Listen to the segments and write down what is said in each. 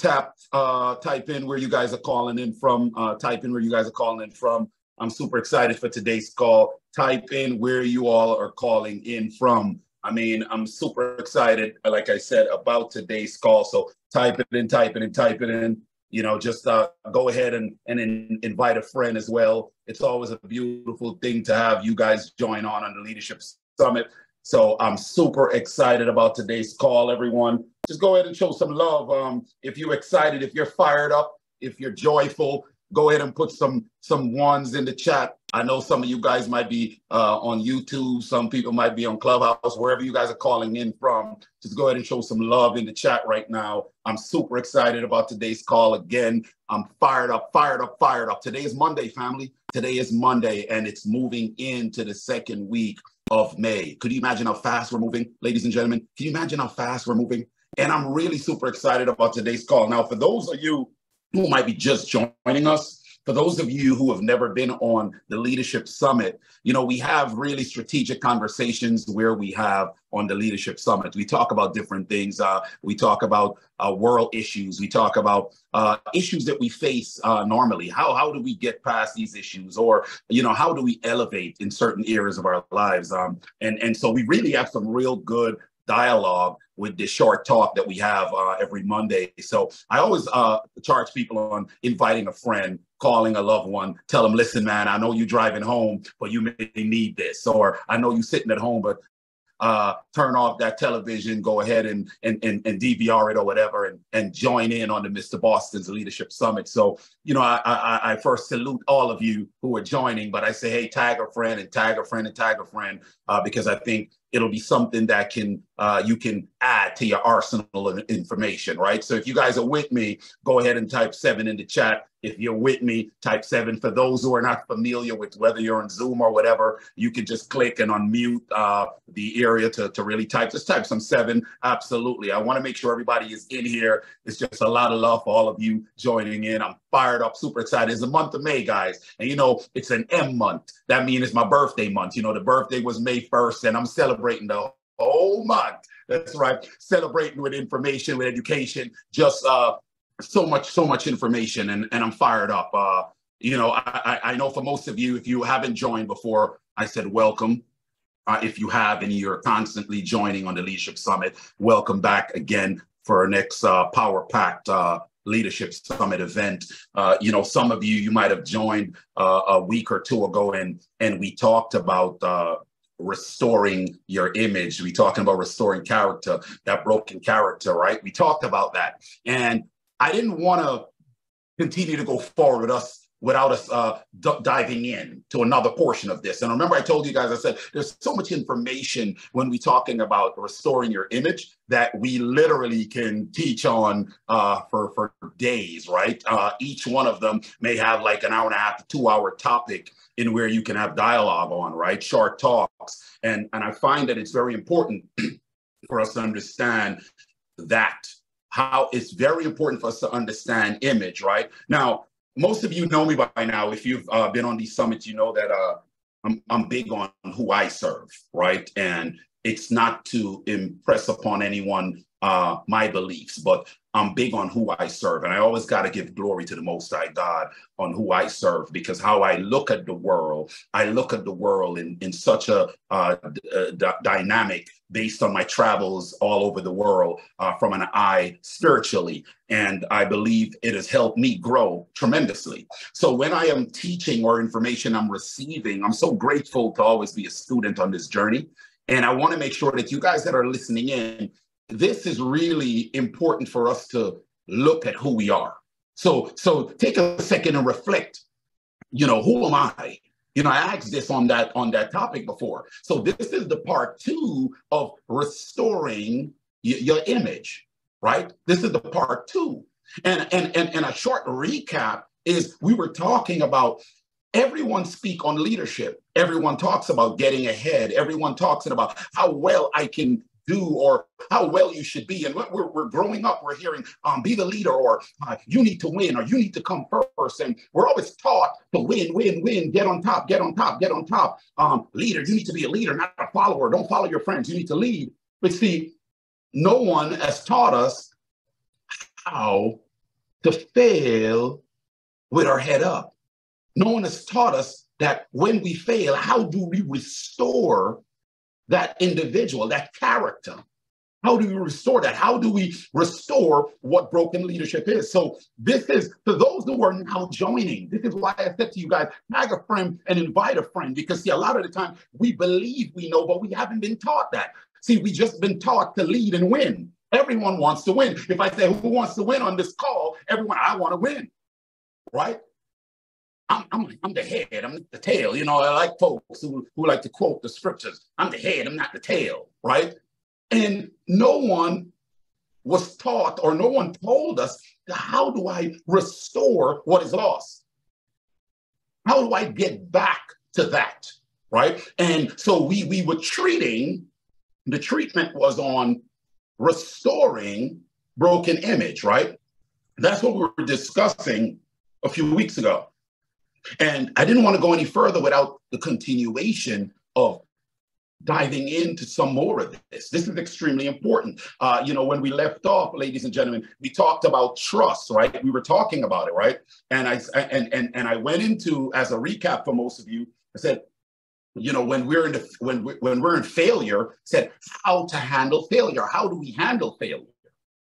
tap, uh, type in where you guys are calling in from. Uh, type in where you guys are calling in from. I'm super excited for today's call. Type in where you all are calling in from. I mean, I'm super excited, like I said, about today's call. So type it in, type it in, type it in. You know, just uh, go ahead and, and in, invite a friend as well. It's always a beautiful thing to have you guys join on on the Leadership Summit. So I'm super excited about today's call, everyone. Just go ahead and show some love. Um, if you're excited, if you're fired up, if you're joyful, go ahead and put some some ones in the chat. I know some of you guys might be uh, on YouTube. Some people might be on Clubhouse, wherever you guys are calling in from. Just go ahead and show some love in the chat right now. I'm super excited about today's call. Again, I'm fired up, fired up, fired up. Today is Monday, family. Today is Monday, and it's moving into the second week of May. Could you imagine how fast we're moving, ladies and gentlemen? Can you imagine how fast we're moving? And I'm really super excited about today's call. Now, for those of you who might be just joining us, for those of you who have never been on the Leadership Summit, you know, we have really strategic conversations where we have on the Leadership Summit. We talk about different things. Uh, we talk about uh, world issues. We talk about uh, issues that we face uh, normally. How, how do we get past these issues? Or, you know, how do we elevate in certain areas of our lives? Um, and, and so we really have some real good dialogue with this short talk that we have uh, every Monday. So I always uh, charge people on inviting a friend, calling a loved one, tell them, listen, man, I know you're driving home, but you may need this. Or I know you're sitting at home, but uh, turn off that television, go ahead and, and, and, and DVR it or whatever, and, and join in on the Mr. Boston's Leadership Summit. So, you know, I, I, I first salute all of you who are joining, but I say, hey, tag a friend and tag a friend and tag a friend, uh, because I think it'll be something that can uh, you can add to your arsenal of information, right? So if you guys are with me, go ahead and type seven in the chat. If you're with me, type seven. For those who are not familiar with whether you're on Zoom or whatever, you can just click and unmute uh, the area to, to really type. Just type some seven. Absolutely. I want to make sure everybody is in here. It's just a lot of love for all of you joining in. I'm fired up, super excited. It's the month of May, guys. And you know, it's an M month. That means it's my birthday month. You know, the birthday was May 1st, and I'm celebrating the whole month. That's right. Celebrating with information, with education, just uh so much, so much information, and, and I'm fired up. Uh, you know, I, I know for most of you, if you haven't joined before, I said welcome. Uh, if you have and you're constantly joining on the Leadership Summit, welcome back again for our next uh, Power Packed uh, Leadership Summit event. Uh, you know, some of you you might have joined uh, a week or two ago, and and we talked about uh, restoring your image. We talking about restoring character, that broken character, right? We talked about that, and I didn't want to continue to go forward with us without us uh, d- diving in to another portion of this. And remember, I told you guys, I said, there's so much information when we're talking about restoring your image that we literally can teach on uh, for, for days, right? Uh, each one of them may have like an hour and a half to two hour topic in where you can have dialogue on, right? Short talks. And, and I find that it's very important for us to understand that how it's very important for us to understand image, right? Now, most of you know me by now. If you've uh, been on these summits, you know that uh, I'm, I'm big on who I serve, right? And it's not to impress upon anyone uh, my beliefs, but I'm big on who I serve. And I always got to give glory to the Most High God on who I serve because how I look at the world, I look at the world in, in such a uh, d- dynamic based on my travels all over the world uh, from an eye spiritually. And I believe it has helped me grow tremendously. So when I am teaching or information I'm receiving, I'm so grateful to always be a student on this journey. And I want to make sure that you guys that are listening in, this is really important for us to look at who we are. So, so take a second and reflect. You know, who am I? You know, I asked this on that on that topic before. So this is the part two of restoring y- your image, right? This is the part two. And, and and and a short recap is we were talking about everyone speak on leadership. Everyone talks about getting ahead. Everyone talks about how well I can do or how well you should be. And we're, we're growing up, we're hearing, um, be the leader or uh, you need to win or you need to come first. And we're always taught to win, win, win, get on top, get on top, get on top. Um, leader, you need to be a leader, not a follower. Don't follow your friends. You need to lead. But see, no one has taught us how to fail with our head up. No one has taught us that when we fail, how do we restore that individual, that character? How do we restore that? How do we restore what broken leadership is? So this is for those who are now joining. This is why I said to you guys, tag a friend and invite a friend because see, a lot of the time we believe we know, but we haven't been taught that. See, we just been taught to lead and win. Everyone wants to win. If I say who wants to win on this call, everyone, I want to win, right? I'm, I'm, I'm the head, I'm the tail. You know, I like folks who, who like to quote the scriptures. I'm the head, I'm not the tail, right? And no one was taught or no one told us how do I restore what is lost? How do I get back to that? Right. And so we we were treating the treatment was on restoring broken image, right? That's what we were discussing a few weeks ago. And I didn't want to go any further without the continuation of diving into some more of this. This is extremely important. Uh, you know, when we left off, ladies and gentlemen, we talked about trust, right? We were talking about it, right? And I and and and I went into as a recap for most of you. I said, you know, when we're in the, when we, when we're in failure, said how to handle failure. How do we handle failure?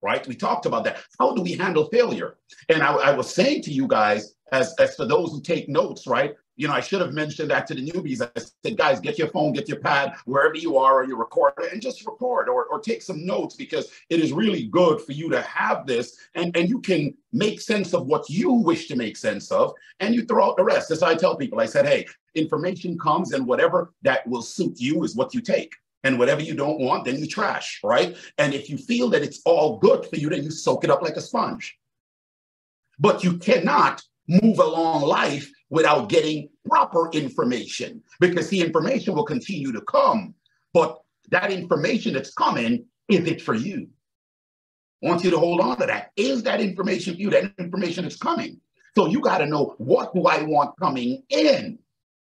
Right? We talked about that. How do we handle failure? And I, I was saying to you guys, as as for those who take notes, right? you know, I should have mentioned that to the newbies. I said, guys, get your phone, get your pad, wherever you are, or your recorder, and just record or, or take some notes because it is really good for you to have this and, and you can make sense of what you wish to make sense of and you throw out the rest. As I tell people, I said, hey, information comes and whatever that will suit you is what you take. And whatever you don't want, then you trash, right? And if you feel that it's all good for you, then you soak it up like a sponge. But you cannot move along life without getting proper information because the information will continue to come. But that information that's coming, is it for you? I want you to hold on to that. Is that information for you? That information is coming. So you got to know what do I want coming in?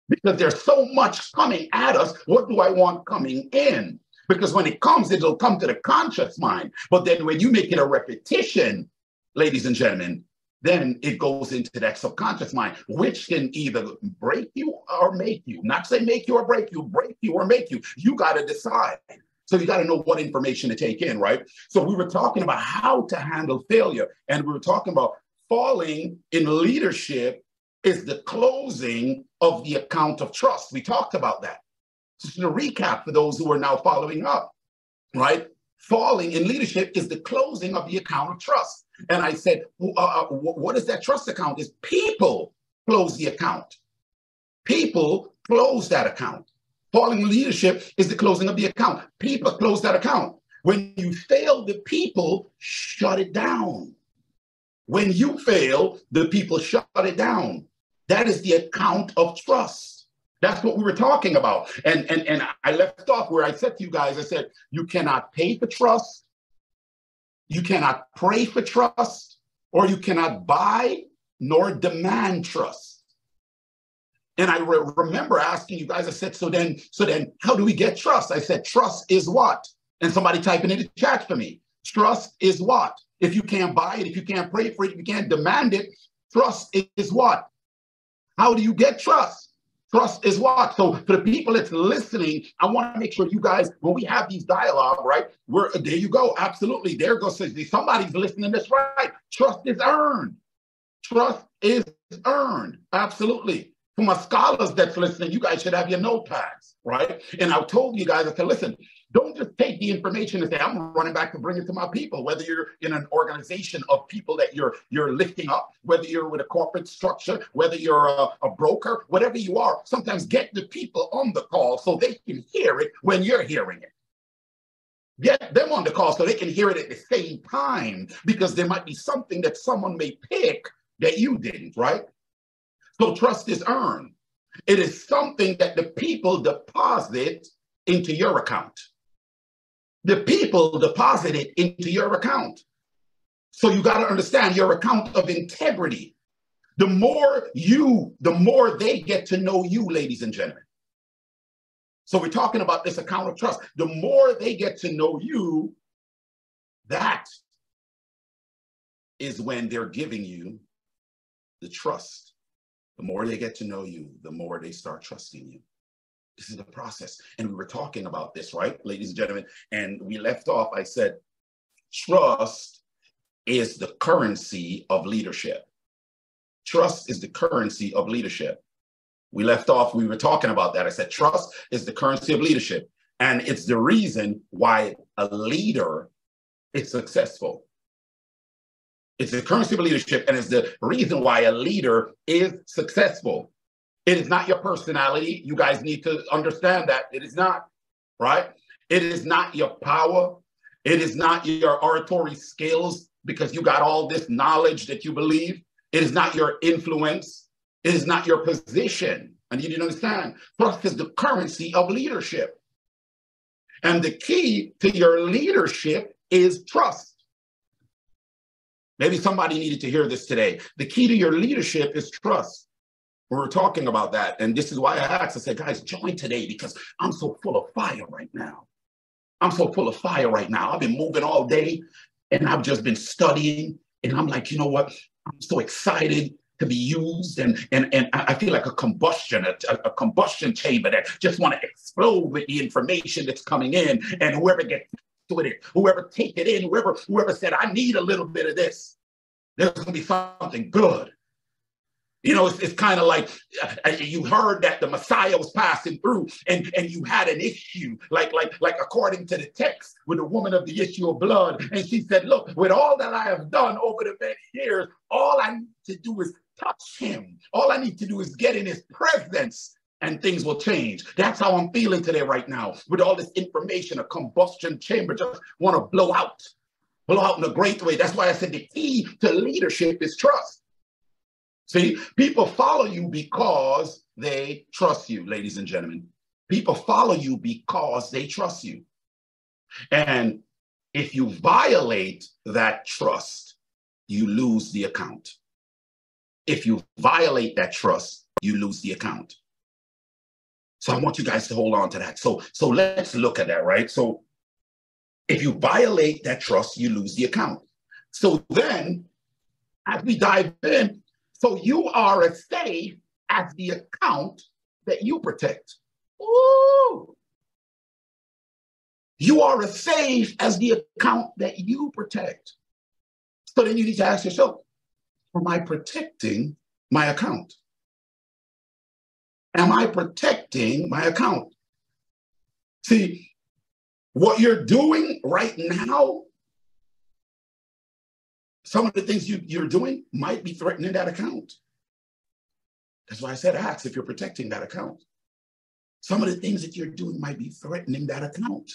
Because there's so much coming at us. What do I want coming in? Because when it comes, it'll come to the conscious mind. But then when you make it a repetition, ladies and gentlemen, then it goes into that subconscious mind, which can either break you or make you. Not say make you or break you, break you or make you. You got to decide. So you got to know what information to take in, right? So we were talking about how to handle failure, and we were talking about falling in leadership is the closing of the account of trust. We talked about that. Just to recap for those who are now following up, right? Falling in leadership is the closing of the account of trust. And I said, uh, uh what is that trust account? Is people close the account. People close that account. Falling in leadership is the closing of the account. People close that account. When you fail, the people shut it down. When you fail, the people shut it down. That is the account of trust. That's what we were talking about. And, and, and I left off where I said to you guys, I said, you cannot pay for trust you cannot pray for trust, or you cannot buy nor demand trust. And I re- remember asking you guys, I said, so then, so then how do we get trust? I said, trust is what? And somebody typing in the chat for me. Trust is what? If you can't buy it, if you can't pray for it, if you can't demand it, trust is what? How do you get trust? Trust is what? So for the people that's listening, I want to make sure you guys, when we have these dialogue, right? We're there you go. Absolutely. There goes somebody's listening this right. Trust is earned. Trust is earned. Absolutely. For my scholars that's listening, you guys should have your notepads, right? And I told you guys, I said, listen, don't just take the information and say, I'm running back to bring it to my people, whether you're in an organization of people that you're you're lifting up, whether you're with a corporate structure, whether you're a, a broker, whatever you are, sometimes get the people on the call so they can hear it when you're hearing it. Get them on the call so they can hear it at the same time because there might be something that someone may pick that you didn't, right? So trust is earned. It is something that the people deposit into your account the people deposit it into your account. So you got to understand your account of integrity. The more you, the more they get to know you, ladies and gentlemen. So we're talking about this account of trust. The more they get to know you, that is when they're giving you the trust. The more they get to know you, the more they start trusting you. This is the process. And we were talking about this, right, ladies and gentlemen? And we left off, I said, trust is the currency of leadership. Trust is the currency of leadership. We left off, we were talking about that. I said, trust is the currency of leadership. And it's the reason why a leader is successful. It's the currency of leadership, and it's the reason why a leader is successful. It is not your personality. You guys need to understand that. It is not, right? It is not your power. It is not your oratory skills because you got all this knowledge that you believe. It is not your influence. It is not your position. And you didn't understand. Trust is the currency of leadership. And the key to your leadership is trust. Maybe somebody needed to hear this today. The key to your leadership is trust. We were talking about that. And this is why I asked, I said, guys, join today because I'm so full of fire right now. I'm so full of fire right now. I've been moving all day and I've just been studying. And I'm like, you know what? I'm so excited to be used and and and I feel like a combustion, a, a combustion chamber that just want to explode with the information that's coming in. And whoever gets with it. Whoever take it in, whoever whoever said, I need a little bit of this, there's to be something good. You know, it's, it's kind of like uh, you heard that the Messiah was passing through, and, and you had an issue, like like like according to the text, with the woman of the issue of blood, and she said, "Look, with all that I have done over the many years, all I need to do is touch him. All I need to do is get in his presence, and things will change. That's how I'm feeling today, right now, with all this information, a combustion chamber just want to blow out, blow out in a great way. That's why I said the key to leadership is trust. See, people follow you because they trust you, ladies and gentlemen. People follow you because they trust you. And if you violate that trust, you lose the account. If you violate that trust, you lose the account. So I want you guys to hold on to that. So, so let's look at that, right? So if you violate that trust, you lose the account. So then, as we dive in, so you are as safe as the account that you protect. Ooh. You are as safe as the account that you protect. So then you need to ask yourself, am I protecting my account? Am I protecting my account? See, what you're doing right now, some of the things you, you're doing might be threatening that account. That's why I said ask if you're protecting that account. Some of the things that you're doing might be threatening that account.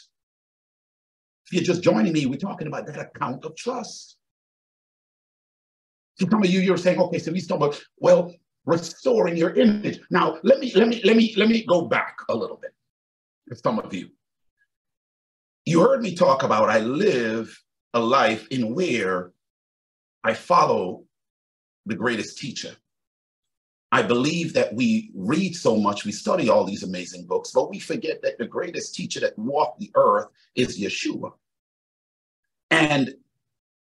If you're just joining me, we're talking about that account of trust. So some of you, you're saying, okay, so we talk about, well, restoring your image. Now, let me let me let me let me go back a little bit to some of you. You heard me talk about I live a life in where I follow the greatest teacher. I believe that we read so much, we study all these amazing books, but we forget that the greatest teacher that walked the earth is Yeshua. And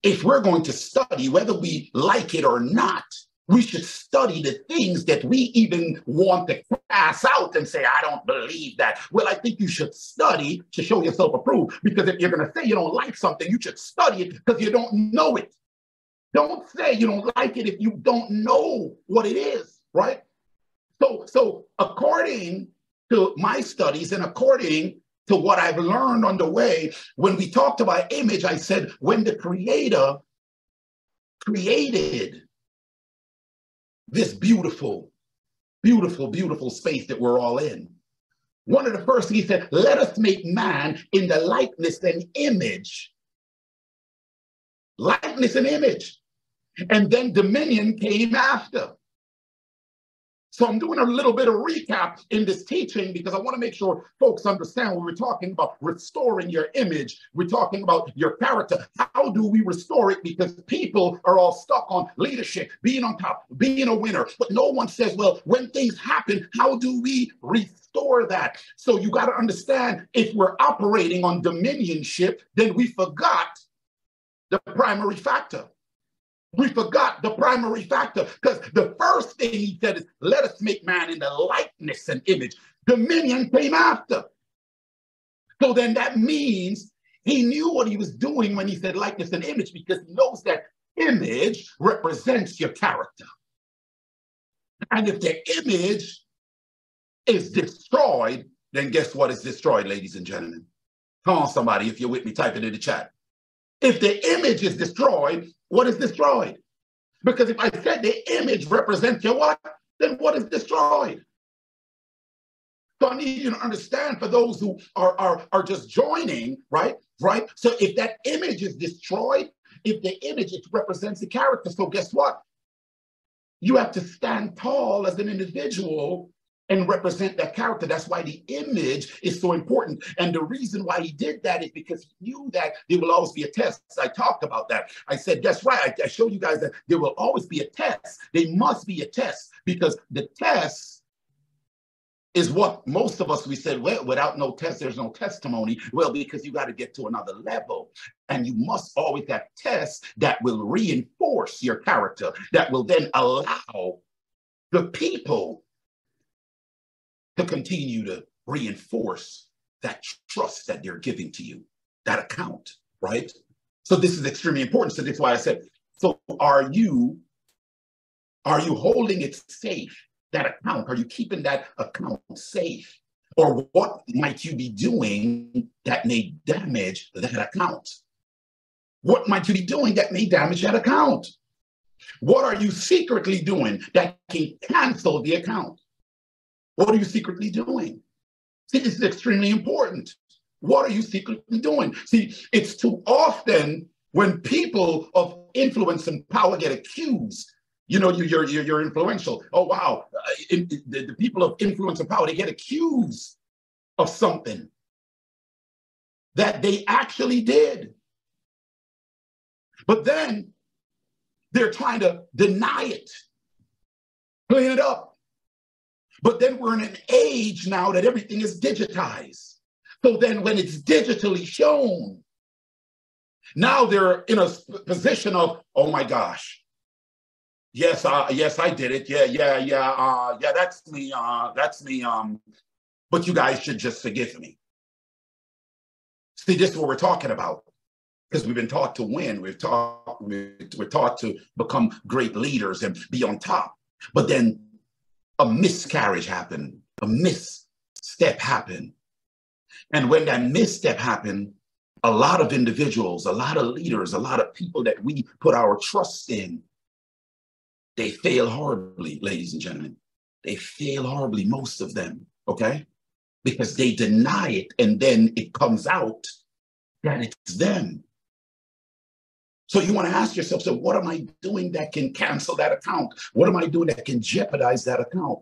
if we're going to study, whether we like it or not, we should study the things that we even want to pass out and say, I don't believe that. Well, I think you should study to show yourself approved because if you're going to say you don't like something, you should study it because you don't know it. Don't say you don't like it if you don't know what it is, right? So, so according to my studies and according to what I've learned on the way, when we talked about image, I said when the creator created this beautiful, beautiful, beautiful space that we're all in. One of the first he said, let us make man in the likeness and image. Likeness and image. And then dominion came after. So I'm doing a little bit of recap in this teaching because I want to make sure folks understand when we're talking about restoring your image, we're talking about your character. How do we restore it? Because people are all stuck on leadership, being on top, being a winner. But no one says, well, when things happen, how do we restore that? So you got to understand if we're operating on dominionship, then we forgot the primary factor. We forgot the primary factor because the first thing he said is, let us make man in the likeness and image. Dominion came after. So then that means he knew what he was doing when he said likeness and image because he knows that image represents your character. And if the image is destroyed, then guess what is destroyed, ladies and gentlemen? Come on, somebody, if you're with me, type it in the chat. If the image is destroyed, what is destroyed? Because if I said the image represents your what, then what is destroyed? So I need you to understand for those who are, are, are just joining, right? Right? So if that image is destroyed, if the image it represents the character, so guess what? You have to stand tall as an individual and represent that character. That's why the image is so important. And the reason why he did that is because he knew that there will always be a test. I talked about that. I said, that's right. I, I showed you guys that there will always be a test. There must be a test because the test is what most of us we said well without no test there's no testimony well because you got to get to another level and you must always have tests that will reinforce your character that will then allow the people to continue to reinforce that trust that they're giving to you, that account, right? So this is extremely important. So that's why I said, so are you, are you holding it safe, that account? Are you keeping that account safe? Or what might you be doing that may damage that account? What might you be doing that may damage that account? What are you secretly doing that can cancel the account? What are you secretly doing? See, this is extremely important. What are you secretly doing? See, it's too often when people of influence and power get accused. You know, you're you're, you're influential. Oh wow, uh, in, the, the people of influence and power they get accused of something that they actually did. But then they're trying to deny it, clean it up. But then we're in an age now that everything is digitized. So then when it's digitally shown, now they're in a position of, oh my gosh, yes, uh, yes, I did it. Yeah, yeah, yeah, uh, yeah, that's me. Uh, that's me. Um, but you guys should just forgive me. See, this is what we're talking about because we've been taught to win. We've taught we're taught to become great leaders and be on top. But then a miscarriage happened, a misstep happened. And when that misstep happened, a lot of individuals, a lot of leaders, a lot of people that we put our trust in, they fail horribly, ladies and gentlemen. They fail horribly, most of them, okay? Because they deny it and then it comes out that it's them. So you want to ask yourself, so what am I doing that can cancel that account? What am I doing that can jeopardize that account?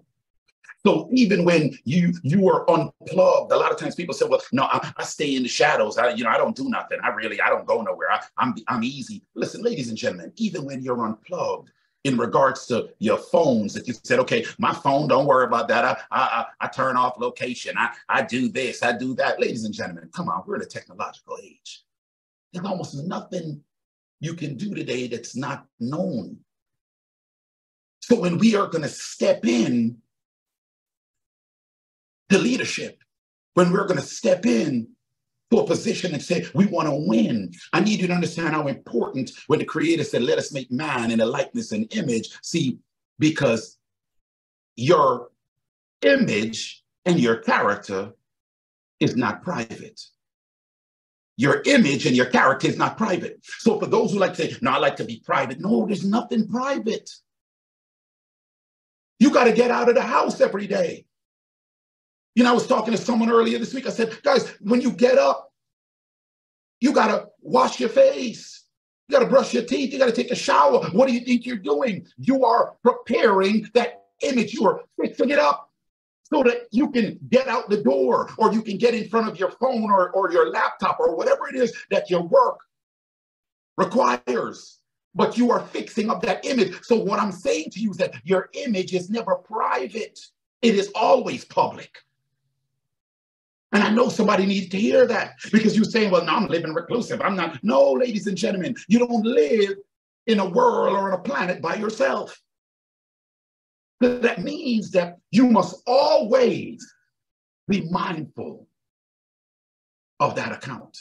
So even when you you are unplugged, a lot of times people say, "Well, no, I, I, stay in the shadows. I, you know, I don't do nothing. I really, I don't go nowhere. I, I'm I'm easy." Listen, ladies and gentlemen, even when you're unplugged, in regards to your phones, that you said, "Okay, my phone, don't worry about that. I I, I turn off location. I I do this. I do that." Ladies and gentlemen, come on, we're in a technological age. There's almost nothing you can do today that's not known. So when we are going to step in to leadership, when we're going to step in to a position and say, we want to win, I need you to understand how important when the creator said, let us make man in a likeness and image. See, because your image and your character is not private your image and your character is not private. So for those who like to say, no, I like to be private. No, there's nothing private. You got to get out of the house every day. You know, I was talking to someone earlier this week. I said, guys, when you get up, you got to wash your face. You got to brush your teeth. You got to take a shower. What do you think you're doing? You are preparing that image. You are fixing it up so that you can get out the door or you can get in front of your phone or, or your laptop or whatever it is that your work requires. But you are fixing up that image. So, what I'm saying to you is that your image is never private, it is always public. And I know somebody needs to hear that because you're saying, well, no, I'm living reclusive. I'm not. No, ladies and gentlemen, you don't live in a world or on a planet by yourself. That means that you must always be mindful of that account.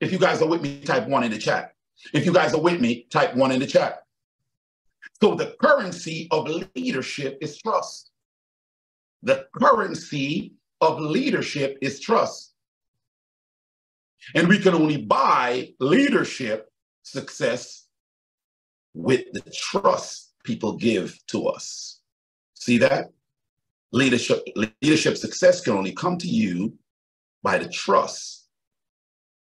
If you guys are with me, type one in the chat. If you guys are with me, type one in the chat. So the currency of leadership is trust. The currency of leadership is trust. And we can only buy leadership success with the trust people give to us. See that? Leadership, leadership success can only come to you by the trust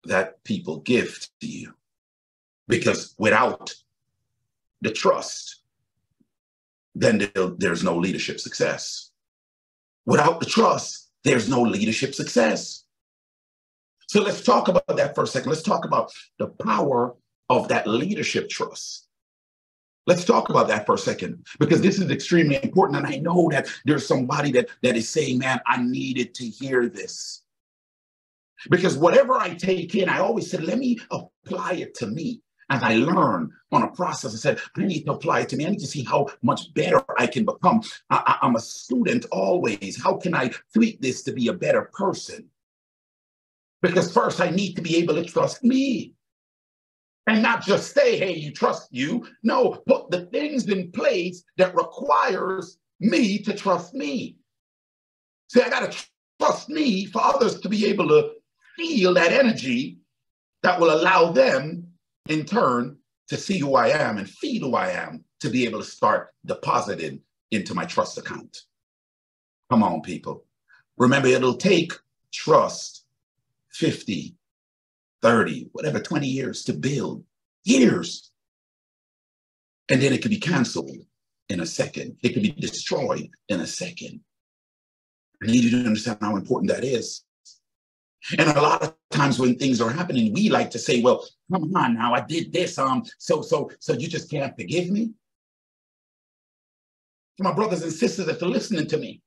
that people give to you. Because without the trust, then there's no leadership success. Without the trust, there's no leadership success. So let's talk about that for a second. Let's talk about the power of that leadership trust. Let's talk about that for a second because this is extremely important. And I know that there's somebody that, that is saying, man, I needed to hear this. Because whatever I take in, I always said, let me apply it to me. As I learn on a process, I said, I need to apply it to me. I need to see how much better I can become. I, I'm a student always. How can I tweak this to be a better person? Because first, I need to be able to trust me and not just say, hey, you trust you. No, put the things in place that requires me to trust me. See, I got to trust me for others to be able to feel that energy that will allow them in turn to see who I am and feed who I am to be able to start depositing into my trust account. Come on, people. Remember, it'll take trust 50, 30, whatever, 20 years to build. Years. And then it could be canceled in a second. It could be destroyed in a second. I need you to understand how important that is. And a lot of times when things are happening, we like to say, well, come on now, I did this. Um, so so so you just can't forgive me. My brothers and sisters that are listening to me,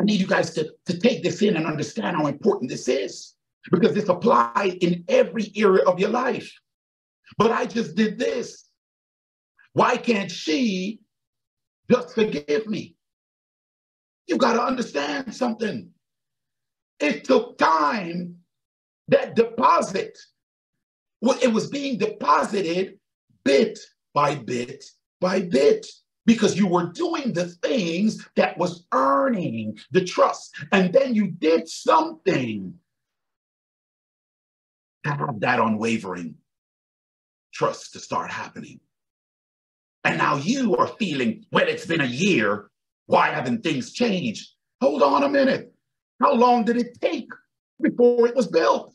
I need you guys to, to take this in and understand how important this is because this applies in every area of your life. But I just did this. Why can't she just forgive me? You got to understand something. It took time. That deposit, it was being deposited bit by bit by bit because you were doing the things that was earning the trust. And then you did something have that unwavering trust to start happening. And now you are feeling, well, it's been a year. Why haven't things changed? Hold on a minute. How long did it take before it was built?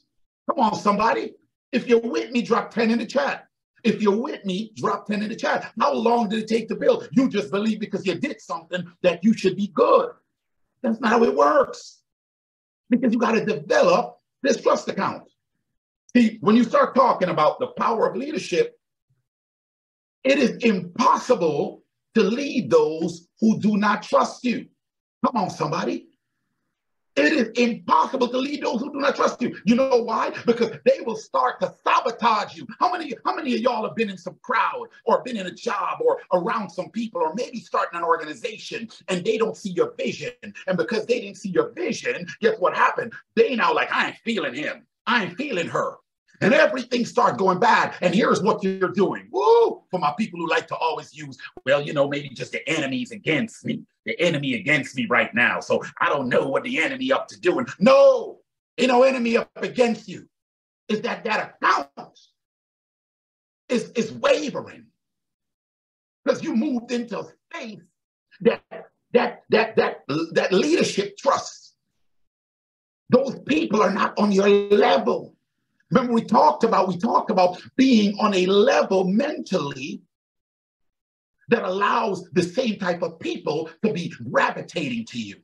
Come on, somebody. If you're with me, drop 10 in the chat. If you're with me, drop 10 in the chat. How long did it take to build? You just believe because you did something that you should be good. That's not how it works. Because you got to develop this trust account. See, when you start talking about the power of leadership, it is impossible to lead those who do not trust you. Come on, somebody. It is impossible to lead those who do not trust you. You know why? Because they will start to sabotage you. How many, how many of y'all have been in some crowd or been in a job or around some people or maybe starting an organization and they don't see your vision? And because they didn't see your vision, guess what happened? They now like, I ain't feeling him. I ain't feeling her and everything starts going bad. And here's what you're doing. Woo! For my people who like to always use, well, you know, maybe just the enemies against me, the enemy against me right now. So I don't know what the enemy up to doing. No, ain't no enemy up against you. Is that that account is, is wavering because you moved into a space that that that that that leadership trusts. Those people are not on your level. Remember, we talked about we talked about being on a level mentally that allows the same type of people to be gravitating to you.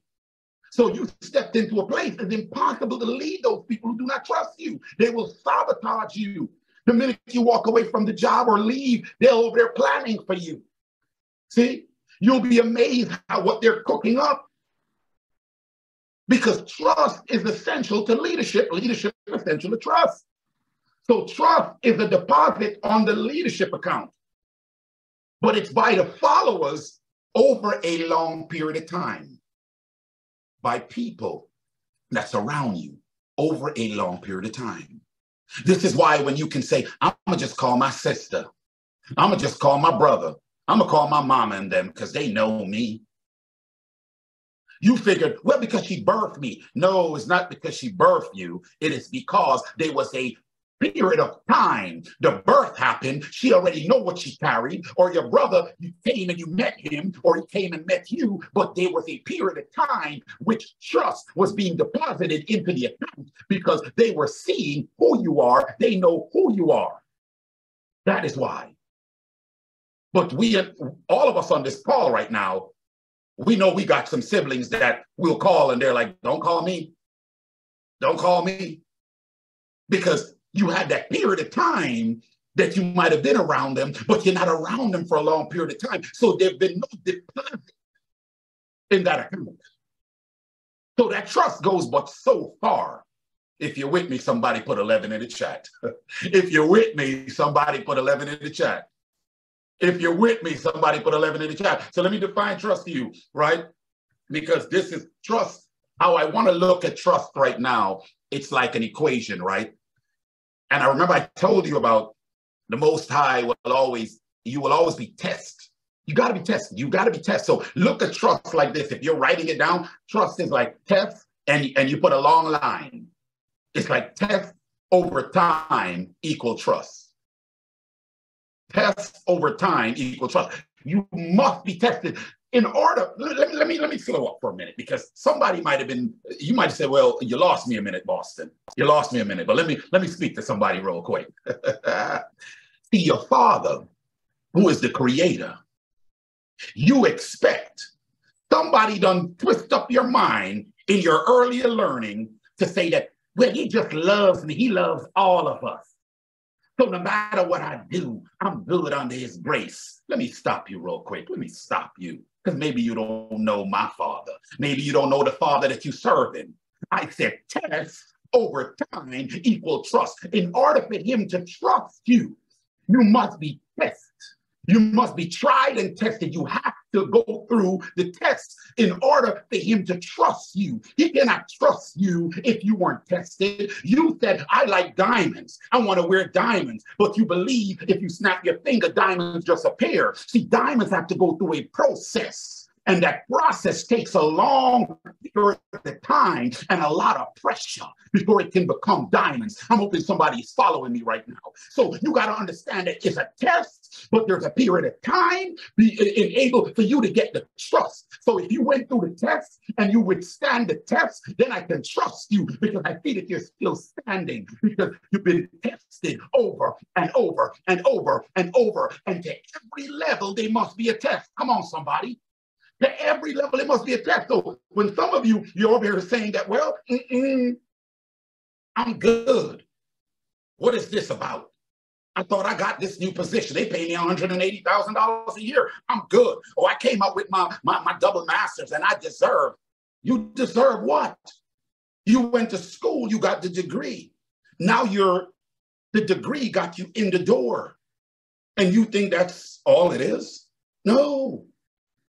So you stepped into a place it's impossible to lead those people who do not trust you. They will sabotage you. The minute you walk away from the job or leave, they're over there planning for you. See, you'll be amazed at what they're cooking up. Because trust is essential to leadership. Leadership is essential to trust. So trust is a deposit on the leadership account. but it's by the followers over a long period of time, by people that surround you over a long period of time. This is why when you can say, I'm gonna just call my sister, I'm gonna just call my brother, I'm gonna call my mama and them because they know me. You figured, well, because she birthed me. No, it's not because she birthed you. It is because there was a period of time. The birth happened. She already know what she carried. Or your brother you came and you met him or he came and met you but there was a period of time which trust was being deposited into the account because they were seeing who you are. They know who you are. That is why. But we all of us on this call right now we know we got some siblings that we'll call and they're like don't call me don't call me because you had that period of time that you might have been around them, but you're not around them for a long period of time. So there've been no deposit in that account. So that trust goes but so far. If you're with me, somebody put 11 in the chat. if you're with me, somebody put 11 in the chat. If you're with me, somebody put 11 in the chat. So let me define trust to you, right? Because this is trust. How I want to look at trust right now, it's like an equation, right? And I remember I told you about the Most High will always, you will always be tested. You got to be tested. You got to be tested. So look at trust like this. If you're writing it down, trust is like test, and, and you put a long line. It's like test over time equal trust. Test over time equal trust. You must be tested in order, let me, let me let me slow up for a minute because somebody might have been, you might say, well, you lost me a minute, Boston. You lost me a minute, but let me let me speak to somebody real quick. See, your father, who is the creator, you expect somebody done twist up your mind in your earlier learning to say that, well, he just loves me. He loves all of us. So no matter what I do, I'm good under his grace. Let me stop you real quick. Let me stop you because maybe you don't know my father. Maybe you don't know the father that you serve in. I said test over time equal trust. In order for him to trust you, you must be tested. You must be tried and tested. You have to go through the test in order for him to trust you. He cannot trust you if you weren't tested. You said, I like diamonds. I want to wear diamonds. But you believe if you snap your finger, diamonds just appear. See, diamonds have to go through a process. And that process takes a long period of time and a lot of pressure before it can become diamonds. I'm hoping somebody's following me right now. So you got to understand that it's a test, but there's a period of time be able for you to get the trust. So if you went through the test and you withstand the test, then I can trust you because I see that you're still standing because you've been tested over and over and over and over. And to every level, there must be a test. Come on, somebody. To every level, it must be a test. So when some of you, you're over here saying that, well, I'm good. What is this about? I thought I got this new position. They pay me $180,000 a year. I'm good. Oh, I came up with my, my, my double masters and I deserve. You deserve what? You went to school, you got the degree. Now you're, the degree got you in the door. And you think that's all it is? No,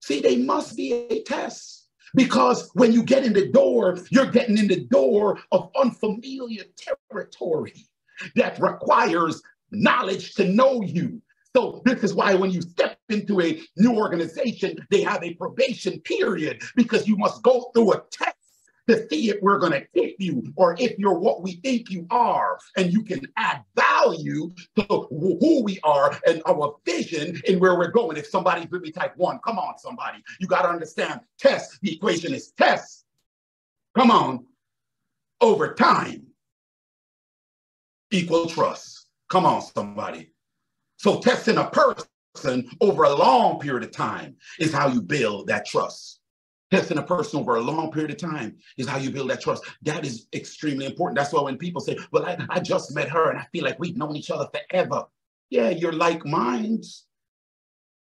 See, they must be a test because when you get in the door, you're getting in the door of unfamiliar territory that requires knowledge to know you. So this is why when you step into a new organization, they have a probation period because you must go through a test to see if we're going to keep you or if you're what we think you are. And you can add value to who we are and our vision and where we're going. If somebody's with me type one, come on, somebody. You got to understand test. The equation is test. Come on. Over time equal trust. Come on, somebody. So testing a person over a long period of time is how you build that trust. Testing a person over a long period of time is how you build that trust. That is extremely important. That's why when people say, Well, I, I just met her and I feel like we've known each other forever. Yeah, you're like minds.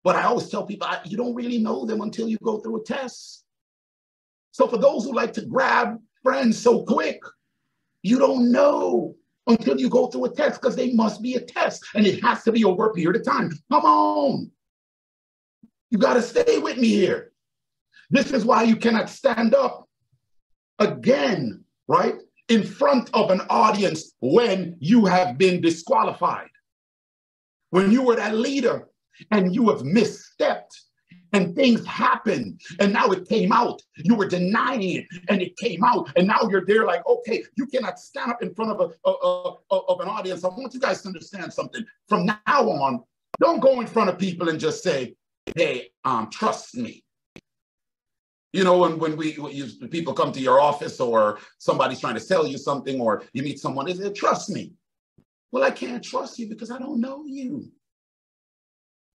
But I always tell people, I, you don't really know them until you go through a test. So for those who like to grab friends so quick, you don't know until you go through a test because they must be a test and it has to be over a period of time. Come on. You got to stay with me here. This is why you cannot stand up again, right? In front of an audience when you have been disqualified. When you were that leader and you have misstepped and things happened and now it came out. You were denying it and it came out. And now you're there like, okay, you cannot stand up in front of, a, a, a, of an audience. I want you guys to understand something. From now on, don't go in front of people and just say, hey, um, trust me. You know, when, when we when you, people come to your office or somebody's trying to sell you something or you meet someone, is it trust me? Well, I can't trust you because I don't know you.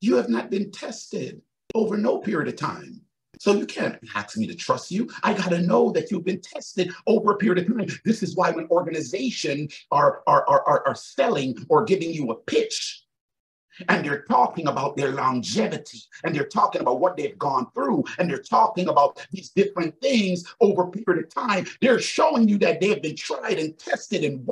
You have not been tested over no period of time. So you can't ask me to trust you. I got to know that you've been tested over a period of time. This is why when organizations are are, are, are, are selling or giving you a pitch, and they're talking about their longevity and they're talking about what they've gone through and they're talking about these different things over a period of time. They're showing you that they've been tried and tested and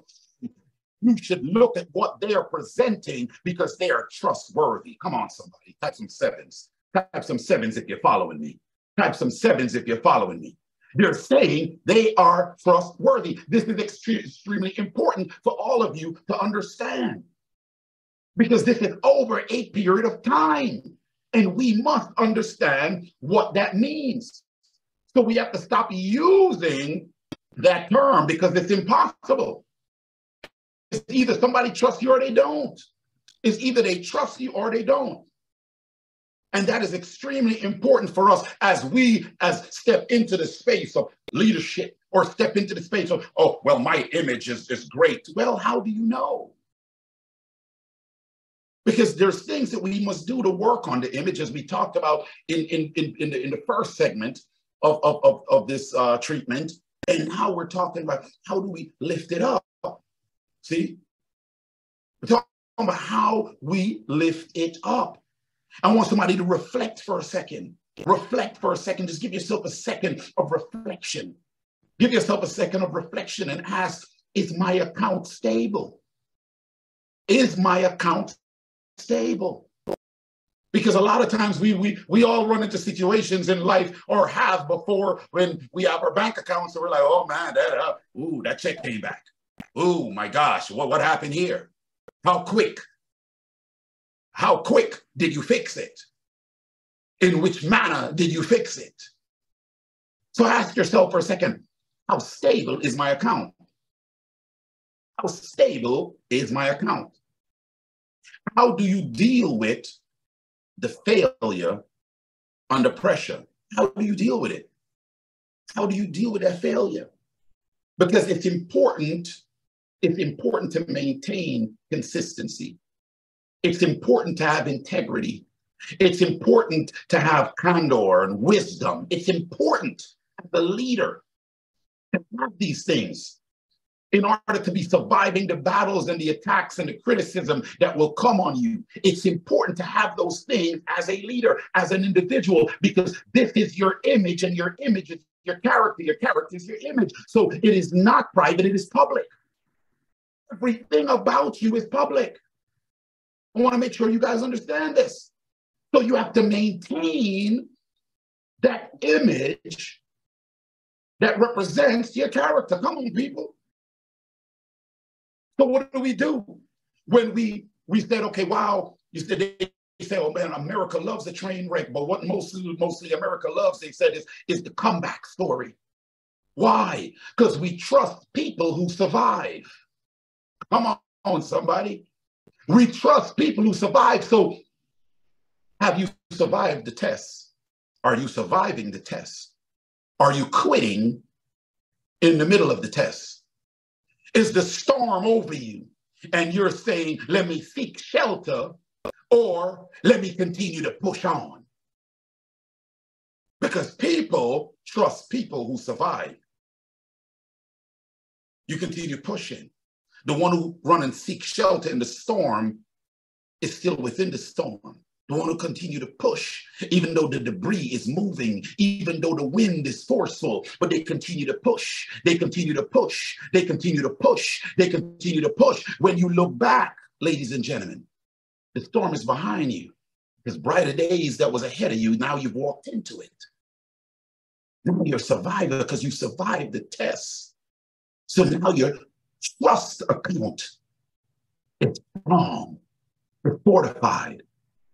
you should look at what they are presenting because they are trustworthy. Come on, somebody, type some sevens. Type some sevens if you're following me. Type some sevens if you're following me. They're saying they are trustworthy. This is extremely important for all of you to understand because this is over a period of time. And we must understand what that means. So we have to stop using that term because it's impossible. It's either somebody trusts you or they don't. It's either they trust you or they don't. And that is extremely important for us as we as step into the space of leadership or step into the space of, oh, well, my image is, is great. Well, how do you know? Because there's things that we must do to work on the image, as we talked about in, in, in, in, the, in the first segment of, of, of, this uh, treatment, and now we're talking about how do we lift it up. See? We're talking about how we lift it up. I want somebody to reflect for a second. Reflect for a second. Just give yourself a second of reflection. Give yourself a second of reflection and ask, is my account stable? Is my account stable? Because a lot of times we we we all run into situations in life or have before when we have our bank accounts and we're like, oh man, that uh, ooh, that check came back. Ooh, my gosh, what, what happened here? How quick how quick did you fix it? In which manner did you fix it? So ask yourself for a second, how stable is my account? How stable is my account? How do you deal with the failure under pressure? How do you deal with it? How do you deal with that failure? Because it's important, it's important to maintain consistency. It's important to have integrity. It's important to have candor and wisdom. It's important as a leader to have these things in order to be surviving the battles and the attacks and the criticism that will come on you. It's important to have those things as a leader, as an individual, because this is your image and your image is your character. Your character is your image. So it is not private, it is public. Everything about you is public. I want to make sure you guys understand this. So you have to maintain that image that represents your character. Come on, people. So what do we do when we we said, okay, wow, you said they say, oh man, America loves a train wreck, but what mostly mostly America loves, they said, is is the comeback story. Why? Because we trust people who survive. Come on, somebody. We trust people who survive. So, have you survived the test? Are you surviving the test? Are you quitting in the middle of the test? Is the storm over you and you're saying, let me seek shelter or let me continue to push on? Because people trust people who survive. You continue pushing. The one who run and seek shelter in the storm is still within the storm. The one who continue to push, even though the debris is moving, even though the wind is forceful, but they continue to push. They continue to push. They continue to push. They continue to push. When you look back, ladies and gentlemen, the storm is behind you. Because brighter days that was ahead of you, now you've walked into it. Now you're a survivor because you survived the test. So now your trust account is strong, it's fortified.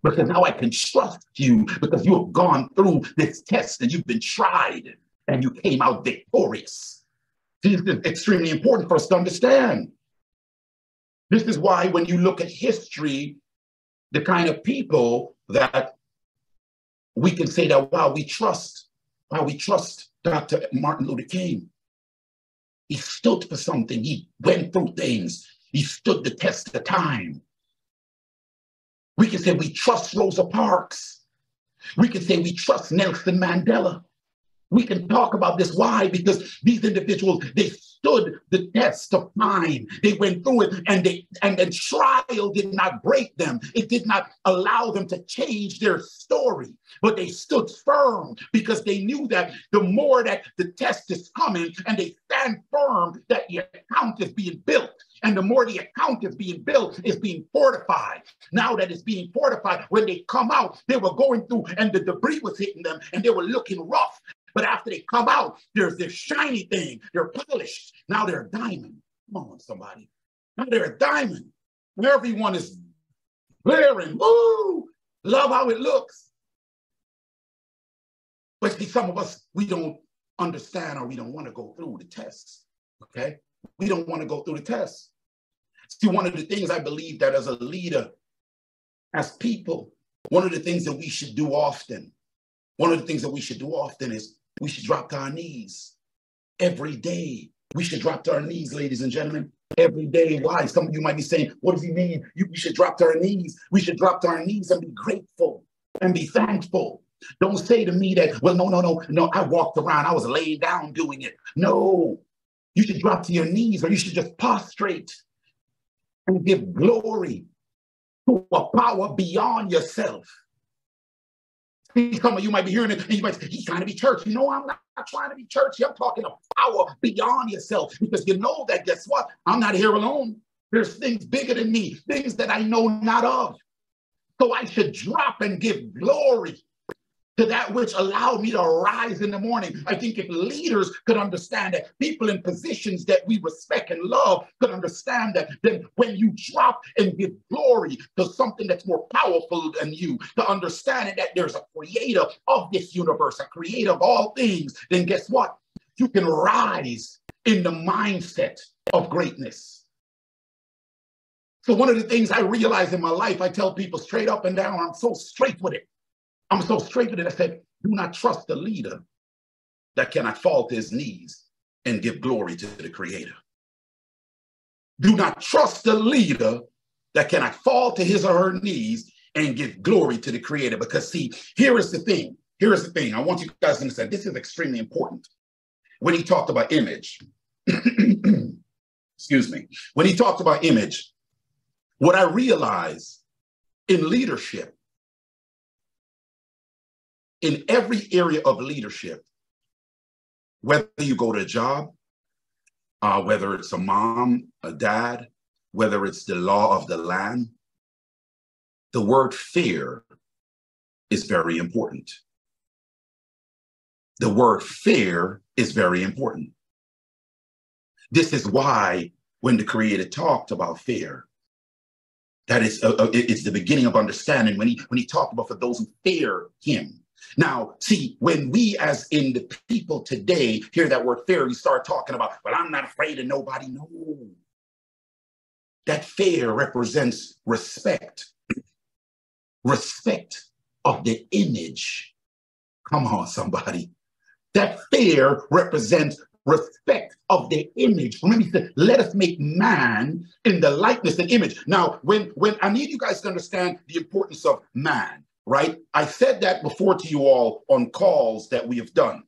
Because now I can trust you because you have gone through this test and you've been tried and you came out victorious. This is extremely important for us to understand. This is why when you look at history, the kind of people that we can say that, wow, we trust, wow, we trust Dr. Martin Luther King. He stood for something. He went through things. He stood the test of time. We can say we trust Rosa Parks. We can say we trust Nelson Mandela. We can talk about this. Why? Because these individuals, they stood the test of time. They went through it and they and the trial did not break them. It did not allow them to change their story, but they stood firm because they knew that the more that the test is coming and they stand firm that the account is being built. And the more the account is being built, it's being fortified. Now that it's being fortified, when they come out, they were going through and the debris was hitting them and they were looking rough. But after they come out, there's this shiny thing. They're polished. Now they're a diamond. Come on, somebody. Now they're a diamond. Everyone is glaring. Woo! Love how it looks. But see, some of us, we don't understand or we don't want to go through the tests. Okay? We don't want to go through the tests. See, one of the things I believe that as a leader, as people, one of the things that we should do often, one of the things that we should do often is we should drop to our knees every day. We should drop to our knees, ladies and gentlemen, every day. Why? Some of you might be saying, What does he mean? You, we should drop to our knees. We should drop to our knees and be grateful and be thankful. Don't say to me that, Well, no, no, no, no, I walked around, I was laying down doing it. No, you should drop to your knees or you should just prostrate and give glory to a power beyond yourself. Some of you might be hearing it and you might say, he's trying to be church. You know, I'm not trying to be churchy. I'm talking of power beyond yourself because you know that guess what? I'm not here alone. There's things bigger than me, things that I know not of. So I should drop and give glory to that which allowed me to rise in the morning. I think if leaders could understand that, people in positions that we respect and love could understand that, then when you drop and give glory to something that's more powerful than you, to understanding that there's a creator of this universe, a creator of all things, then guess what? You can rise in the mindset of greatness. So, one of the things I realize in my life, I tell people straight up and down, I'm so straight with it. I'm so straight with it. I said, do not trust the leader that cannot fall to his knees and give glory to the creator. Do not trust the leader that cannot fall to his or her knees and give glory to the creator. Because see, here is the thing. Here is the thing. I want you guys to understand this is extremely important. When he talked about image, excuse me, when he talked about image, what I realized in leadership in every area of leadership, whether you go to a job, uh, whether it's a mom, a dad, whether it's the law of the land, the word fear is very important. The word fear is very important. This is why when the Creator talked about fear, that is uh, uh it's the beginning of understanding when he when he talked about for those who fear him now, see, when we as in the people today hear that word fear, we start talking about, well, I'm not afraid of nobody. No. That fear represents respect. Respect of the image. Come on, somebody. That fear represents respect of the image. Remember, he said, let us make man in the likeness and image. Now, when, when I need you guys to understand the importance of man right? I said that before to you all on calls that we have done.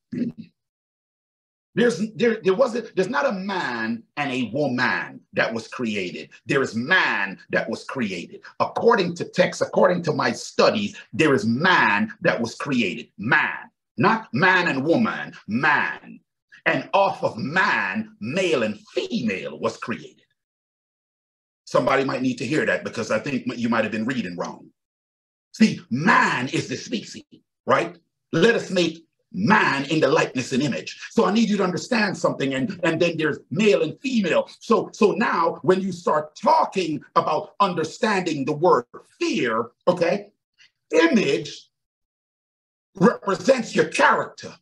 There's there there wasn't there's not a man and a woman that was created. There is man that was created. According to text, according to my studies, there is man that was created. Man, not man and woman, man. And off of man, male and female was created. Somebody might need to hear that because I think you might have been reading wrong. See, man is the species, right? Let us make man in the likeness and image. So I need you to understand something. And, and then there's male and female. So, so now when you start talking about understanding the word fear, okay, image represents your character.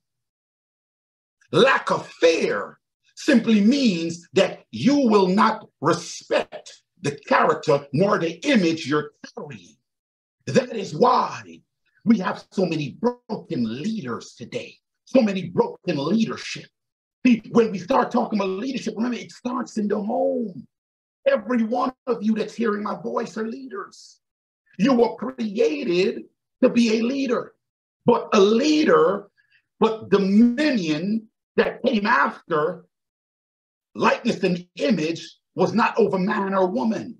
Lack of fear simply means that you will not respect the character nor the image you're carrying. That is why we have so many broken leaders today, so many broken leadership. When we start talking about leadership, remember it starts in the home. Every one of you that's hearing my voice are leaders. You were created to be a leader, but a leader, but dominion that came after likeness and image was not over man or woman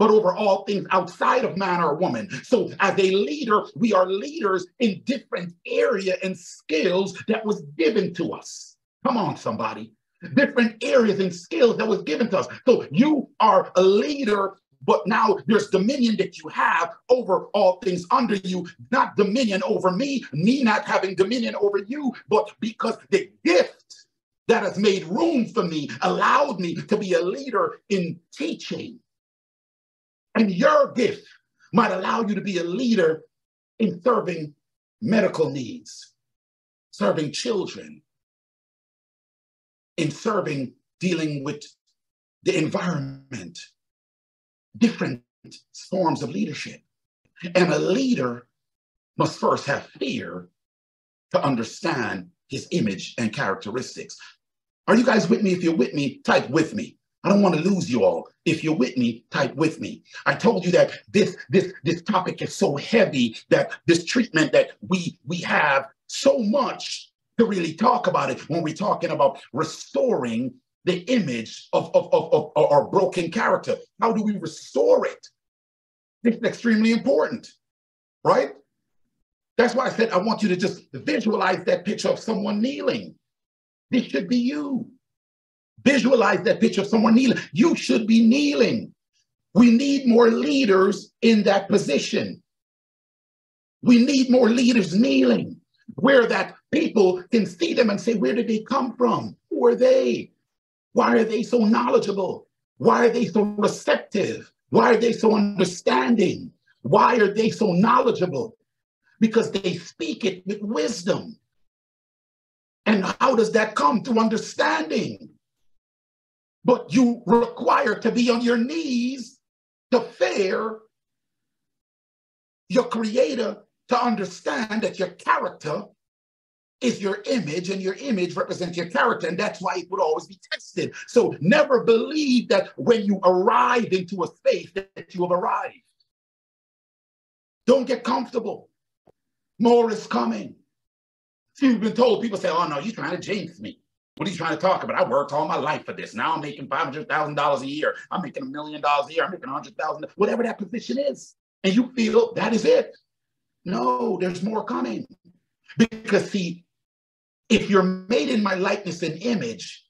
but over all things outside of man or woman. So as a leader, we are leaders in different area and skills that was given to us. Come on, somebody. Different areas and skills that was given to us. So you are a leader but now there's dominion that you have over all things under you, not dominion over me, me not having dominion over you, but because the gift that has made room for me allowed me to be a leader in teaching, and your gift might allow you to be a leader in serving medical needs, serving children, in serving, dealing with the environment, different forms of leadership. And a leader must first have fear to understand his image and characteristics. Are you guys with me? If you're with me, type with me. I don't want to lose you all. If you're with me, type with me. I told you that this this this topic is so heavy that this treatment that we we have so much to really talk about it when we're talking about restoring the image of, of, of, of our broken character. How do we restore it? This is extremely important, right? That's why I said I want you to just visualize that picture of someone kneeling. This should be you. Visualize that picture of someone kneeling. You should be kneeling. We need more leaders in that position. We need more leaders kneeling where that people can see them and say, where did they come from? Who are they? Why are they so knowledgeable? Why are they so receptive? Why are they so understanding? Why are they so knowledgeable? Because they speak it with wisdom. And how does that come? Through understanding but you require to be on your knees to fear your creator to understand that your character is your image and your image represents your character and that's why it would always be tested. So never believe that when you arrive into a space that you have arrived. Don't get comfortable. More is coming. See we've been told people say oh no you're trying to jinx me what are you trying to talk about? I worked all my life for this. Now I'm making $500,000 a year. I'm making a million dollars a year. I'm making a 100,000, whatever that position is. And you feel that is it. No, there's more coming. Because see, if you're made in my likeness and image,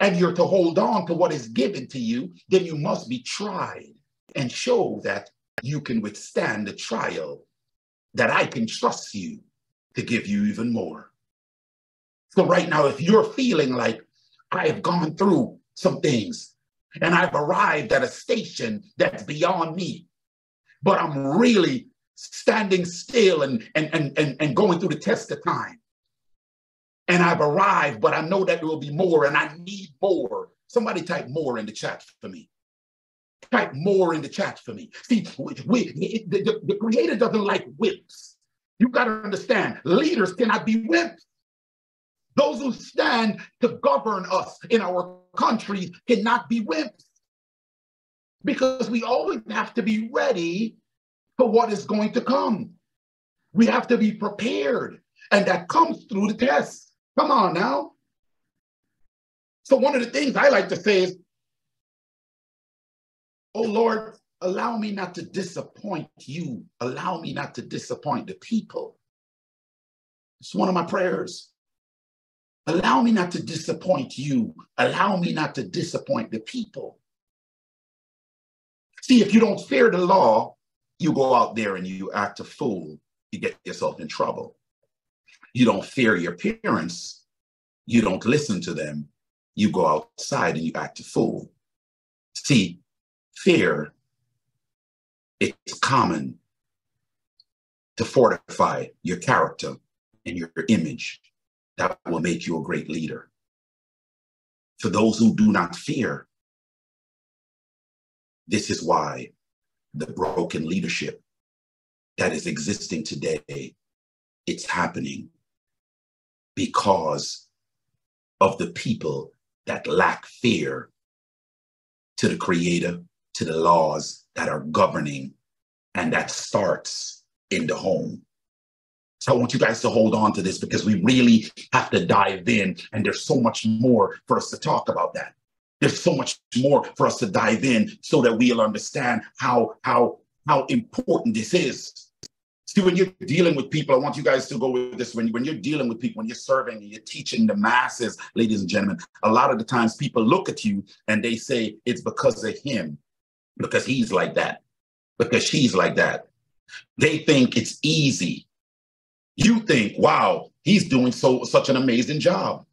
and you're to hold on to what is given to you, then you must be tried and show that you can withstand the trial, that I can trust you to give you even more. So right now, if you're feeling like I have gone through some things and I've arrived at a station that's beyond me, but I'm really standing still and, and, and, and, and going through the test of time. And I've arrived, but I know that there will be more and I need more. Somebody type more in the chat for me. Type more in the chat for me. See, we, we, the, the, the creator doesn't like whips. You got to understand, leaders cannot be wimps. Those who stand to govern us in our country cannot be wimps because we always have to be ready for what is going to come. We have to be prepared, and that comes through the test. Come on now. So, one of the things I like to say is, Oh Lord, allow me not to disappoint you. Allow me not to disappoint the people. It's one of my prayers. Allow me not to disappoint you. Allow me not to disappoint the people. See, if you don't fear the law, you go out there and you act a fool, you get yourself in trouble. You don't fear your parents, you don't listen to them, you go outside and you act a fool. See, fear, it's common to fortify your character and your image. That will make you a great leader. For those who do not fear, this is why the broken leadership that is existing today, it's happening because of the people that lack fear to the creator, to the laws that are governing, and that starts in the home. So I want you guys to hold on to this because we really have to dive in, and there's so much more for us to talk about that. There's so much more for us to dive in so that we'll understand how how how important this is. See, when you're dealing with people, I want you guys to go with this. When, when you're dealing with people, when you're serving and you're teaching the masses, ladies and gentlemen, a lot of the times people look at you and they say it's because of him, because he's like that, because she's like that. They think it's easy. You think, wow, he's doing so such an amazing job.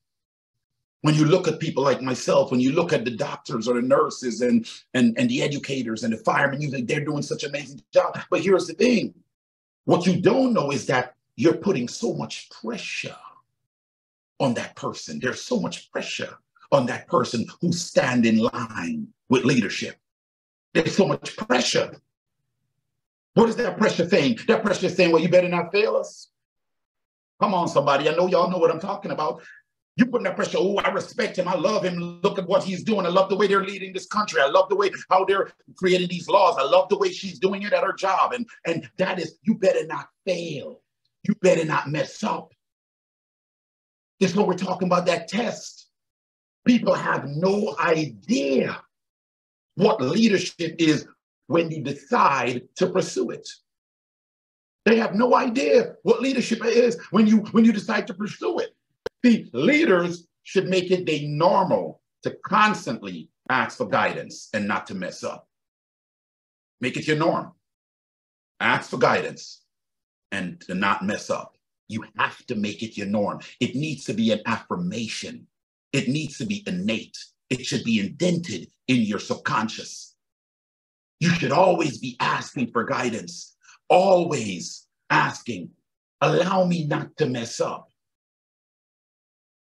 When you look at people like myself, when you look at the doctors or the nurses and and, and the educators and the firemen, you think they're doing such an amazing job. But here's the thing: what you don't know is that you're putting so much pressure on that person. There's so much pressure on that person who stand in line with leadership. There's so much pressure. What is that pressure saying? That pressure is saying, well, you better not fail us. Come on, somebody. I know y'all know what I'm talking about. You putting that pressure. Oh, I respect him. I love him. Look at what he's doing. I love the way they're leading this country. I love the way how they're creating these laws. I love the way she's doing it at her job. And, and that is, you better not fail. You better not mess up. This is what we're talking about, that test. People have no idea what leadership is when you decide to pursue it. They have no idea what leadership is when you when you decide to pursue it. The leaders should make it a normal to constantly ask for guidance and not to mess up. Make it your norm. Ask for guidance and to not mess up. You have to make it your norm. It needs to be an affirmation. It needs to be innate. It should be indented in your subconscious. You should always be asking for guidance, always asking, allow me not to mess up.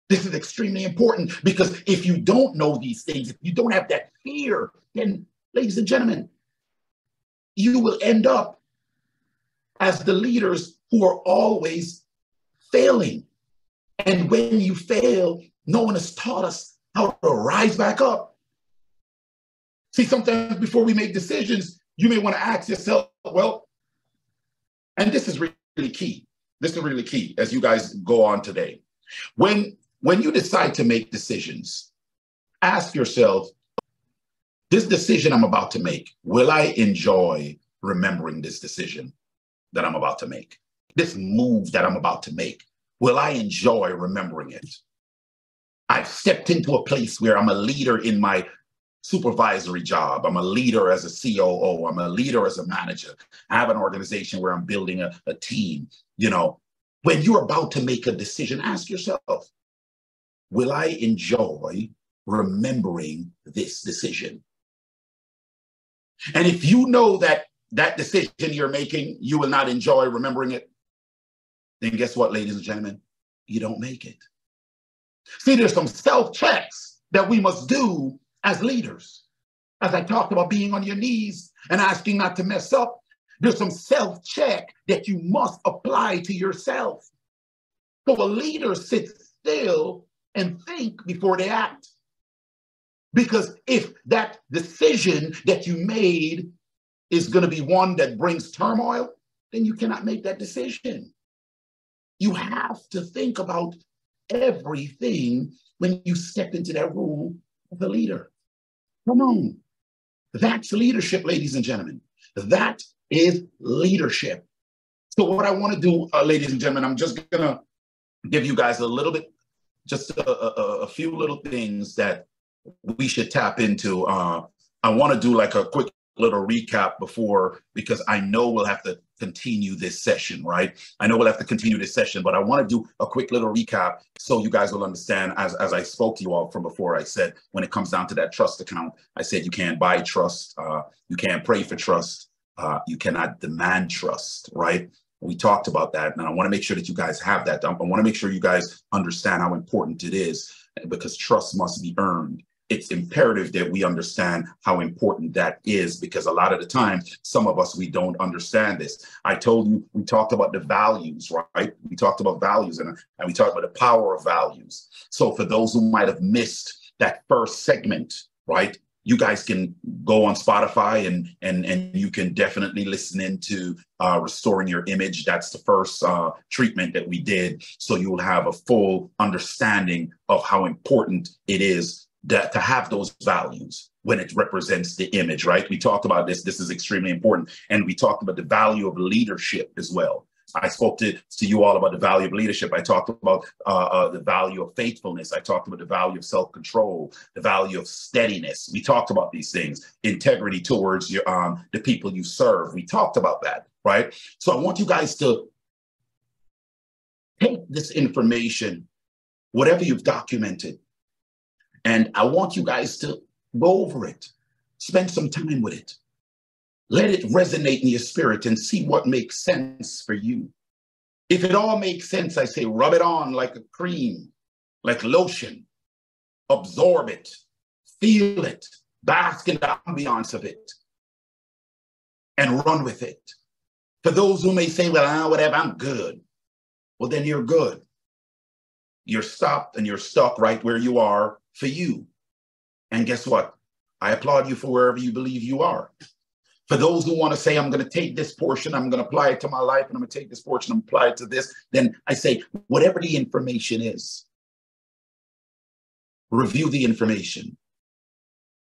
This is extremely important because if you don't know these things, if you don't have that fear, then, ladies and gentlemen, you will end up as the leaders who are always failing. And when you fail, no one has taught us how to rise back up. See, sometimes before we make decisions, you may want to ask yourself, well, and this is really key. This is really key as you guys go on today. When when you decide to make decisions, ask yourself, this decision I'm about to make, will I enjoy remembering this decision that I'm about to make? This move that I'm about to make, will I enjoy remembering it? I've stepped into a place where I'm a leader in my supervisory job. I'm a leader as a COO. I'm a leader as a manager. I have an organization where I'm building a, a team. You know, when you're about to make a decision, ask yourself, will I enjoy remembering this decision? And if you know that that decision you're making, you will not enjoy remembering it, then guess what, ladies and gentlemen? You don't make it. See, there's some self checks that we must do as leaders. As I talked about being on your knees and asking not to mess up, there's some self check that you must apply to yourself. So a leader sits still and think before they act. Because if that decision that you made is going to be one that brings turmoil, then you cannot make that decision. You have to think about everything when you step into that role the leader. Come on. That's leadership, ladies and gentlemen. That is leadership. So, what I want to do, uh, ladies and gentlemen, I'm just going to give you guys a little bit just a, a, a few little things that we should tap into. Uh, I want to do like a quick little recap before because I know we'll have to continue this session, right? I know we'll have to continue this session, but I want to do a quick little recap so you guys will understand. As, as I spoke to you all from before, I said when it comes down to that trust account, I said you can't buy trust, uh, you can't pray for trust, uh, you cannot demand trust, right? We talked about that, and I want to make sure that you guys have that. I want to make sure you guys understand how important it is because trust must be earned it's imperative that we understand how important that is because a lot of the time some of us we don't understand this. I told you we talked about the values right? We talked about values and, and we talked about the power of values. So for those who might have missed that first segment right you guys can go on spotify and and and you can definitely listen into uh, restoring your image. That's the first uh, treatment that we did. So you'll have a full understanding of how important it is that to have those values when it represents the image, right? We talked about this. This is extremely important. And we talked about the value of leadership as well. I spoke to, to you all about the value of leadership. I talked about uh, uh, the value of faithfulness. I talked about the value of self control, the value of steadiness. We talked about these things, integrity towards your, um, the people you serve. We talked about that, right? So I want you guys to take this information, whatever you've documented, and I want you guys to go over it, spend some time with it. Let it resonate in your spirit and see what makes sense for you. If it all makes sense, I say rub it on like a cream, like lotion. Absorb it, feel it, bask in the ambiance of it, and run with it. For those who may say, well, ah, whatever, I'm good. Well, then you're good. You're stopped and you're stuck right where you are for you. And guess what? I applaud you for wherever you believe you are. For those who want to say, I'm going to take this portion, I'm going to apply it to my life, and I'm going to take this portion and apply it to this, then I say, whatever the information is, review the information.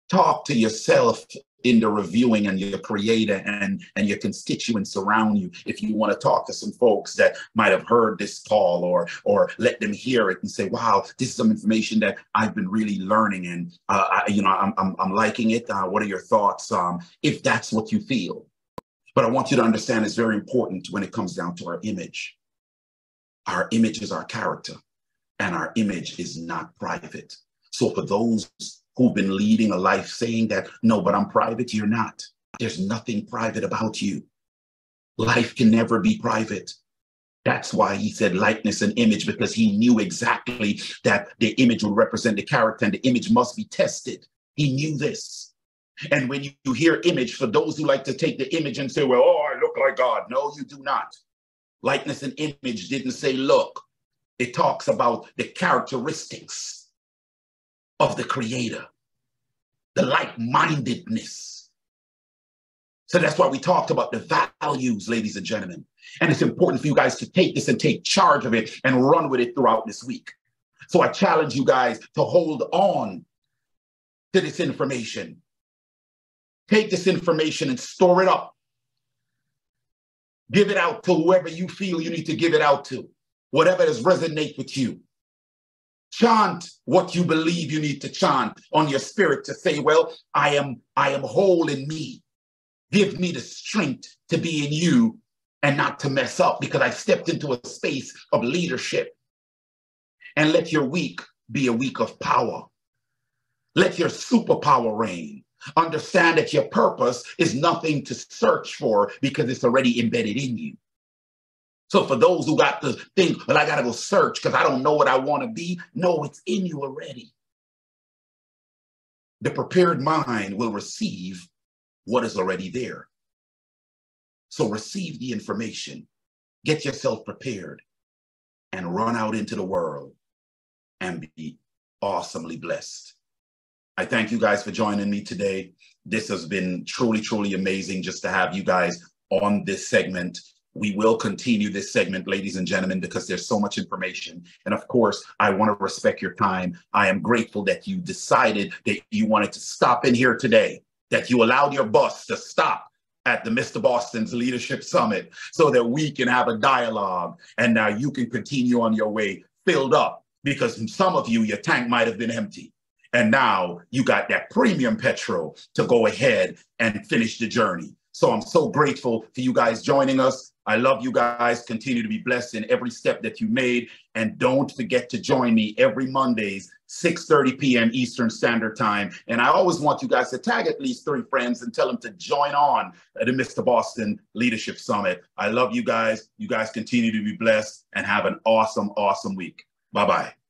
Talk to yourself in the reviewing and your creator and and your constituents around you. If you want to talk to some folks that might have heard this call or or let them hear it and say wow this is some information that i've been really learning and uh, I, you know i'm, I'm, I'm liking it. Uh, what are your thoughts um, if that's what you feel? But i want you to understand it's very important when it comes down to our image. Our image is our character and our image is not private. So for those who've been leading a life saying that, no, but I'm private, you're not. There's nothing private about you. Life can never be private. That's why he said likeness and image, because he knew exactly that the image would represent the character and the image must be tested. He knew this. And when you, you hear image, for those who like to take the image and say, well, oh, I look like God. No, you do not. Likeness and image didn't say look. It talks about the characteristics of the creator, the like mindedness. So that's why we talked about the values, ladies and gentlemen. And it's important for you guys to take this and take charge of it and run with it throughout this week. So I challenge you guys to hold on to this information. Take this information and store it up. Give it out to whoever you feel you need to give it out to, whatever does resonate with you. Chant what you believe you need to chant on your spirit to say, well, I am, I am whole in me. Give me the strength to be in you and not to mess up because I stepped into a space of leadership. And let your week be a week of power. Let your superpower reign. Understand that your purpose is nothing to search for because it's already embedded in you. So for those who got to think, well, I got to go search because I don't know what I want to be, no, it's in you already. The prepared mind will receive what is already there. So receive the information, get yourself prepared, and run out into the world and be awesomely blessed. I thank you guys for joining me today. This has been truly, truly amazing just to have you guys on this segment we will continue this segment, ladies and gentlemen, because there's so much information. And of course, I want to respect your time. I am grateful that you decided that you wanted to stop in here today, that you allowed your bus to stop at the Mr. Boston's Leadership Summit so that we can have a dialogue and now you can continue on your way filled up because some of you, your tank might have been empty. And now you got that premium petrol to go ahead and finish the journey. So I'm so grateful for you guys joining us. I love you guys. Continue to be blessed in every step that you made. And don't forget to join me every Mondays, 6:30 p.m. Eastern Standard Time. And I always want you guys to tag at least three friends and tell them to join on the Mr. Boston Leadership Summit. I love you guys. You guys continue to be blessed and have an awesome, awesome week. Bye-bye.